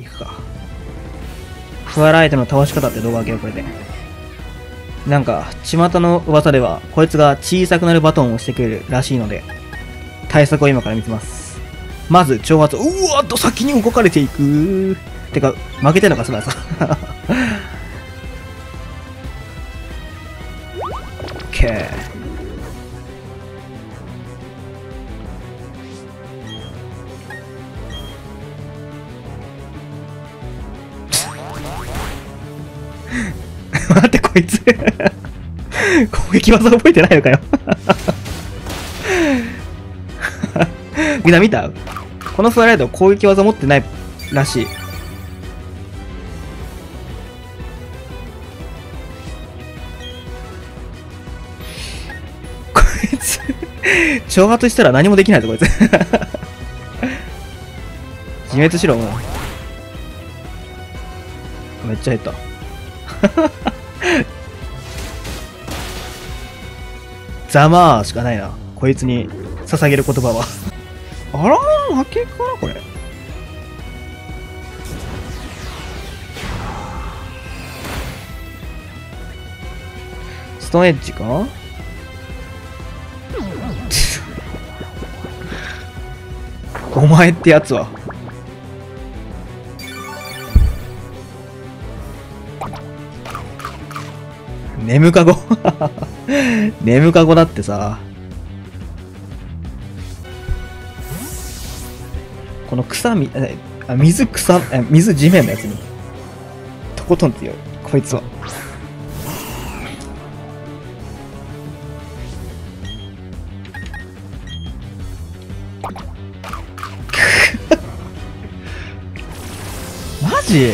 いくか。フワライトの倒し方って動画あげよう、これで。なんか、巷の噂では、こいつが小さくなるバトンをしてくれるらしいので、対策を今から見せます。まず、挑発。うわっと先に動かれていく。てか、負けてんのか、そらさ。オッケー。待って、こいつ。攻撃技覚えてないのかよ。みんな見た？このフラライト攻撃技持ってないらしい。こいつ、挑発したら何もできないぞ、こいつ。自滅しろ、もう。めっちゃ減った。ざまーしかないな。こいつに捧げる言葉は。あらー、負けかなこれ。ストーンエッジか？お前ってやつは。眠かご 眠かごだってさ。この草み、あ水草、え水地面のやつに。とことん強い。こいつは。マジ？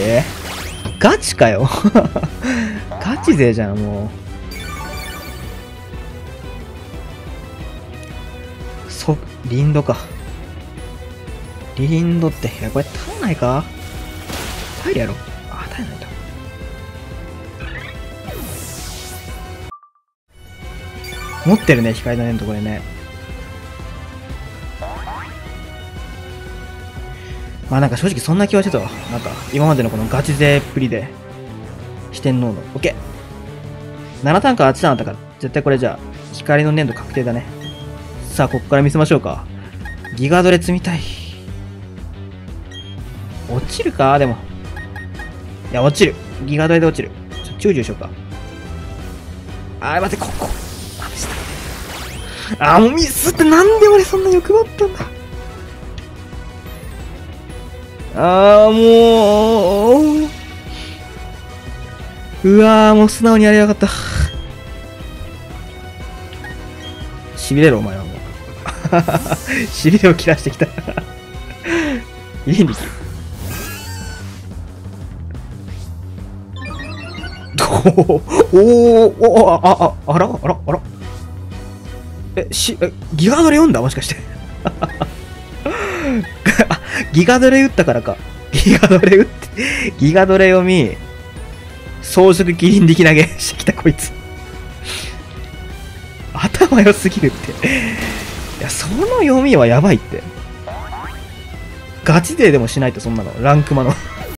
ガチかよ。ガチ勢じゃん、もう。そ、リンドか。リンドって、いや、これ耐えないか？耐えるやろ。あ、耐えないと。持ってるね、光の粘土これね。まあなんか正直そんな気はしてたわ。なんか今までのこのガチ勢っぷりで。四天王の。オッケー。7ターンか8ターンあったから、絶対これじゃあ、光の粘土確定だね。さあ、ここから見せましょうか。ギガドレ積みたい。落ちるか？でも。いや、落ちる。ギガドレで落ちる。ちょ、チューチューしようか。あー、待って、ここ。あ、ミスった。あー、もうミスってなんで俺そんな欲張ったんだ。あー、もう。うわー、もう素直にやりやがった。痺れろ、お前はもう。痺れを切らしてきた。いいんですよ。おおおあ、あ、あ、らあらあらえ、し、え、ギガドレ読んだ？もしかして。ギガドレ打ったからか。ギガドレ打って、ギガドレ読み、装飾キリン力投げしてきたこいつ。頭良すぎるって。いや、その読みはやばいって。ガチ勢でもしないとそんなの。ランクマの。